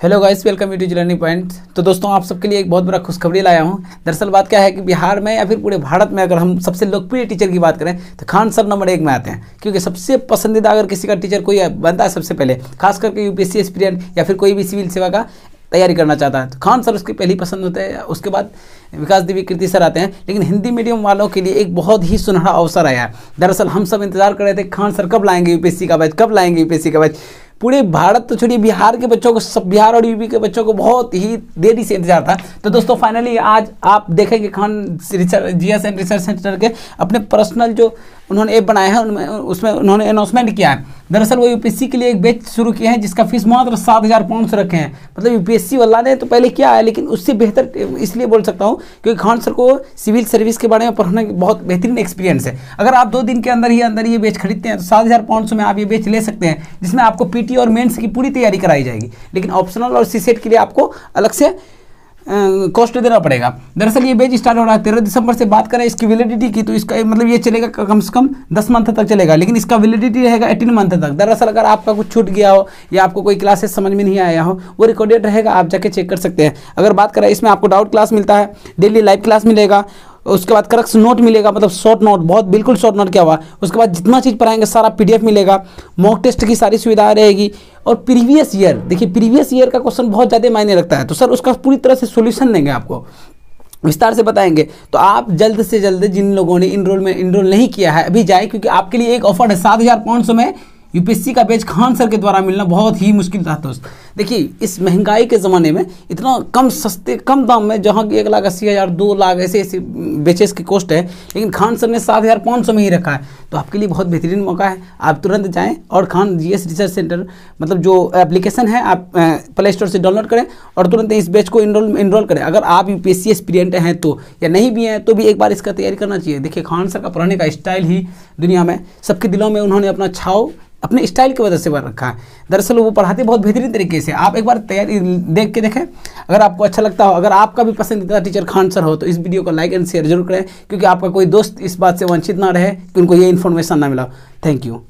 Hello guys welcome you to learning point तो दोस्तों, आप सबके लिए एक बहुत बड़ा खुशखबरी लाया हूँ। दरअसल बात क्या है कि बिहार में या फिर पूरे भारत में अगर हम सबसे लोकप्रिय टीचर की बात करें तो खान सर नंबर एक में आते हैं। क्योंकि सबसे पसंदीदा अगर किसी का टीचर कोई बनता है सबसे पहले, खास करके यूपीएससी एस्पिरियंट या फिर कोई भी सिविल सेवा का तैयारी करना चाहता है तो खान सर उसकी पहली पसंद होते हैं। उसके बाद विकास देवी कृति सर आते हैं। लेकिन हिंदी मीडियम वालों के लिए एक बहुत ही सुनहरा अवसर आया। है दरअसल हम सब इंतज़ार कर रहे थे, खान सर कब लाएँगे यूपीएससी का बैच, कब लाएँगे यूपीएससी का बैच। पूरे भारत तो छोड़िए, बिहार के बच्चों को, सब बिहार और यूपी के बच्चों को बहुत ही देरी से इंतज़ार था। तो दोस्तों फाइनली आज आप देखेंगे Khan research G S and research centre के अपने पर्सनल जो उन्होंने ऐप बनाया है, उनमें, उसमें उन्होंने अनाउंसमेंट किया है। दरअसल वो यूपीएससी के लिए एक बैच शुरू किए हैं, जिसका फ़ीस मात्र सात हज़ार सौ रखे हैं। मतलब यूपीएससी वाला ने तो पहले किया है, लेकिन उससे बेहतर, इसलिए बोल सकता हूँ, क्योंकि खान सर को सिविल सर्विस के बारे में पढ़ने की बहुत बेहतरीन एक्सपीरियंस है। अगर आप दो दिन के अंदर ही अंदर ये बेच खरीदते हैं तो सात हज़ार सौ में आप ये बेच ले सकते हैं, जिसमें आपको पीटी और मेन्स की पूरी तैयारी कराई जाएगी। लेकिन ऑप्शनल और सी के लिए आपको अलग से कॉस्ट देना पड़ेगा। दरअसल ये बेच स्टार्ट हो रहा है, तेरह दिसंबर से बात करें इसकी वैलिडिटी की तो इसका मतलब ये चलेगा कम से कम दस मंथ तक चलेगा, लेकिन इसका वैलिडिटी रहेगा एटीन मंथ तक। दरअसल अगर आपका कुछ छूट गया हो, या आपको कोई क्लासेस समझ में नहीं आया हो, वो रिकॉर्डेड रहेगा, आप जाके चेक कर सकते हैं। अगर बात करें, इसमें आपको डाउट क्लास मिलता है डेली लाइव क्लास मिलेगा, उसके बाद करक्स नोट मिलेगा मतलब शॉर्ट नोट बहुत बिल्कुल शॉर्ट नोट क्या हुआ, उसके बाद जितना चीज़ पढ़ाएँगे, सारा पीडीएफ मिलेगा मॉक टेस्ट की सारी सुविधाएँ रहेगी और प्रीवियस ईयर देखिए प्रीवियस ईयर का क्वेश्चन बहुत ज़्यादा मायने रखता है। तो सर, उसका पूरी तरह से सोल्यूशन देंगे आपको। विस्तार से बताएँगे। तो आप जल्द से जल्द जिन लोगों ने इनरोल में इनरोल नहीं किया है, अभी जाए, क्योंकि आपके लिए एक ऑफ़र है, सात हज़ार पाँच सौ में यूपीएससी का बैच खान सर के द्वारा मिलना बहुत ही मुश्किल था दोस्त। देखिए, इस महँगाई के ज़माने में इतना कम सस्ते, कम दाम में जहाँ की एक लाख अस्सी हज़ार, दो लाख ऐसे ऐसे बेचेस की कॉस्ट है, लेकिन खान सर ने सात हज़ार पाँच सौ में ही रखा है। तो आपके लिए बहुत बेहतरीन मौका है। आप तुरंत जाएँ और खान जी रिसर्च सेंटर मतलब जो एप्लीकेशन है, आप प्ले स्टोर से डाउनलोड करें और तुरंत इस बैच को इनरोल इनरोल करें। अगर आप यू पी एस एक्सपीरियंट हैं तो या नहीं भी हैं तो भी एक बार इसका तैयारी करना चाहिए। देखिए, खान सर का पढ़ाने का स्टाइल ही दुनिया में सबके दिलों में उन्होंने अपना छाव अपने स्टाइल की वजह से बन रखा है। दरअसल वो पढ़ाते बहुत बेहतरीन तरीके से। आप एक बार तैयारी देख के देखें। अगर आपको अच्छा लगता हो, अगर आपका भी पसंदीदा टीचर खान सर हो तो इस वीडियो को लाइक एंड शेयर ज़रूर करें, क्योंकि आपका कोई दोस्त इस बात से वंचित ना रहे कि उनको ये इन्फॉर्मेशन ना मिला। Thank you.